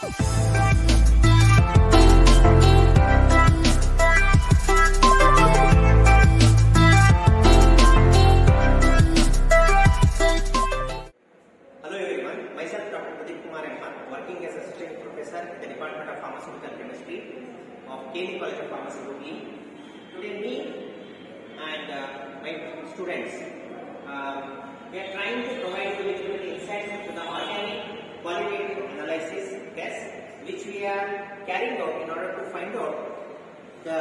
Uh, um, we are trying to provide you with insights into the organic qualitative analysis test which we are carrying out in order to find out the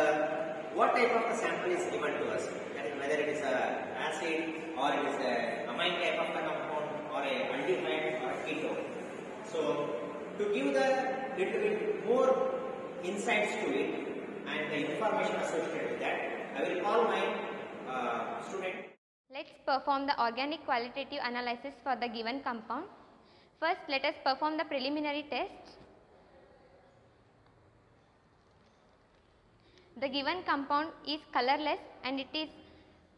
what type of the sample is given to us. That is whether it is a acid or it is a amine type of the compound or a aldehyde or a ketone. So to give the little bit more insights to it and the information associated with that, I will call my uh, student. Let's perform the organic qualitative analysis for the given compound. First, let us perform the preliminary test. The given compound is colorless and it is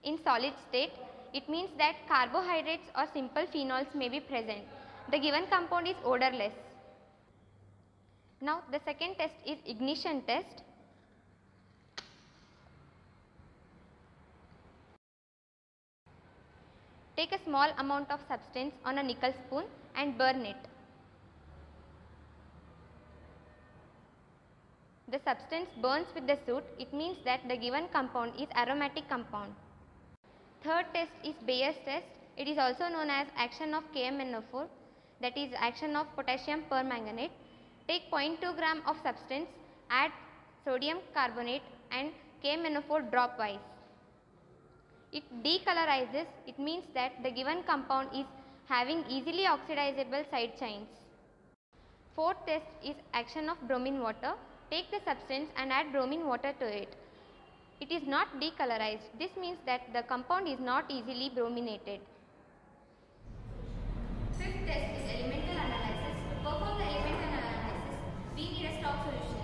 in solid state. It means that carbohydrates or simple phenols may be present. The given compound is odorless. Now, the second test is ignition test. Take a small amount of substance on a nickel spoon and burn it. The substance burns with the soot, it means that the given compound is aromatic compound. Third test is Baeyer's test. It is also known as action of KMNO4 that is action of potassium permanganate. Take 0.2 gram of substance, add sodium carbonate and KMNO4 dropwise. It decolorizes, it means that the given compound is having easily oxidizable side chains. Fourth test is action of bromine water. Take the substance and add bromine water to it. It is not decolorized. This means that the compound is not easily brominated. Fifth test is elemental analysis. To perform the elemental analysis, we need a stock solution.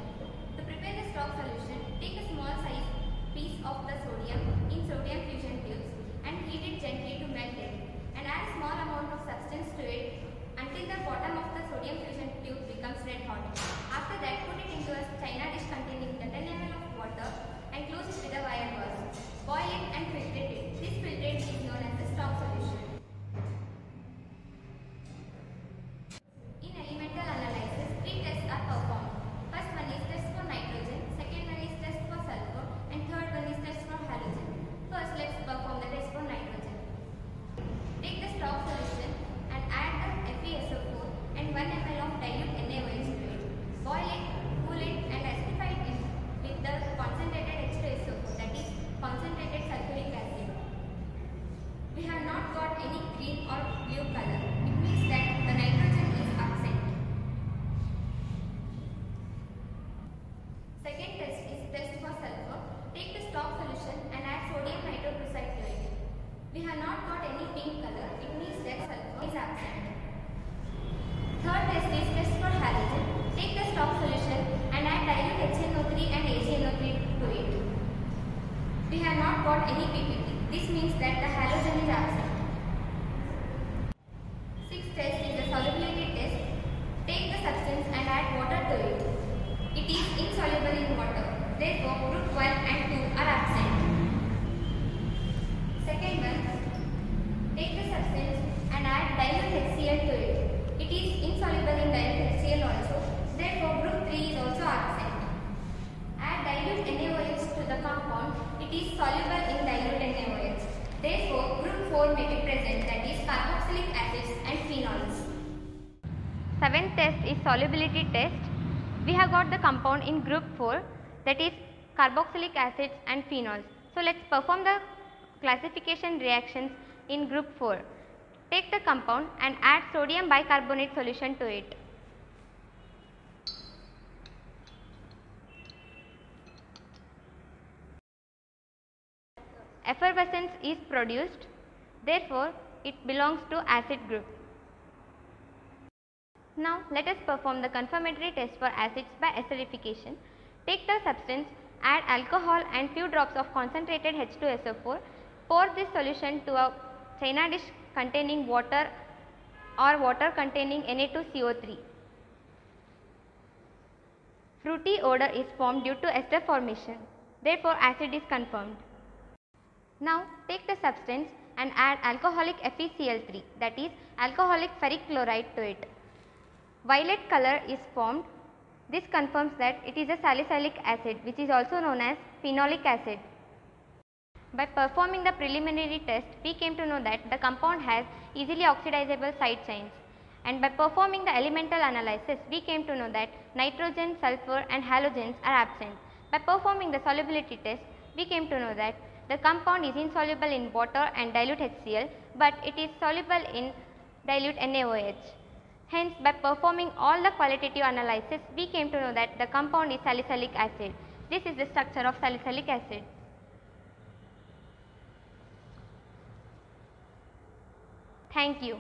To prepare the stock solution, take a small size piece of the sodium sodium fusion tubes and heat it gently to melt it and add a small amount of substance to it until the bottom of the sodium fusion tube becomes red hot. After that, put it into a china dish containing the 10 ml of water and close it with a wire gauze. Boil it and filtrate it. This filtrate known as the stock solution. In elemental analysis, three tests are performed. First one is test for nitrogen, second one is test for sulfur, and third one is test for halogen. First, let's perform the test for nitrogen. Take the stock solution and add the FeSO4 and 1 ml of dilute NaOH to it. Boil it, cool it, and acidify it in with the concentrated H2SO4 that is concentrated sulfuric acid. We have not got any green or blue color. It means that the nitrogen is absent. Second test is test for sulfur. Take the stock solution and add sodium nitroprusside to it. We have not got any pink color. It means that sulfur is absent. Third test is test for halogen. Take the stock solution and add dilute HNO3 and AgNO3 to it. We have not got any PPT. This means that the halogen is absent. Sixth test is the solubility test. Take the substance and add water to it. It is insoluble in water. Therefore, group 1 and 2 are absent. Second one, take the substance and add dilute HCl to it. It is insoluble in dilute HCl also. Therefore, group 3 is also absent. Add dilute NaOH to the compound. It is soluble in dilute NaOH. Therefore, group 4 may be present that is carboxylic acids and phenols. Seventh test is solubility test. We have got the compound in group 4 that is carboxylic acids and phenols. So, let us perform the classification reactions in group 4. Take the compound and add sodium bicarbonate solution to it. Is produced, therefore, it belongs to acid group. Now, let us perform the confirmatory test for acids by acidification. Take the substance, add alcohol and few drops of concentrated H2SO4. Pour this solution to a china dish containing water or water containing Na2CO3. Fruity odor is formed due to ester formation. Therefore, acid is confirmed. Now, take the substance and add alcoholic FeCl3 that is alcoholic ferric chloride to it. Violet color is formed. This confirms that it is a salicylic acid which is also known as phenolic acid. By performing the preliminary test, we came to know that the compound has easily oxidizable side chains and by performing the elemental analysis, we came to know that nitrogen, sulfur and halogens are absent. By performing the solubility test, we came to know that the compound is insoluble in water and dilute HCl, but it is soluble in dilute NaOH. Hence, by performing all the qualitative analysis, we came to know that the compound is salicylic acid. This is the structure of salicylic acid. Thank you.